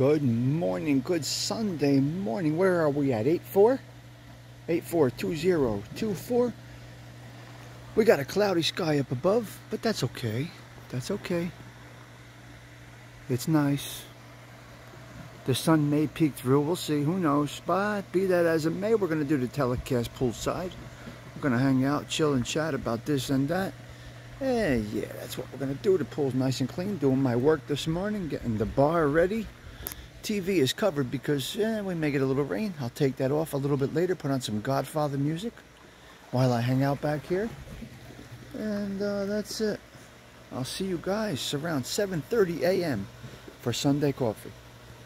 Good morning, good Sunday morning. Where are we at? 84? 842024. We got a cloudy sky up above, but that's okay. That's okay. It's nice. The sun may peek through. We'll see. Who knows? But be that as it may, we're going to do the telecast poolside. We're going to hang out, chill, and chat about this and that. And yeah, that's what we're going to do. The pool's nice and clean. Doing my work this morning, getting the bar ready. TV is covered because eh, we may get a little rain. I'll take that off a little bit later, put on some Godfather music while I hang out back here. And uh, that's it. I'll see you guys around 7.30 a.m. for Sunday coffee.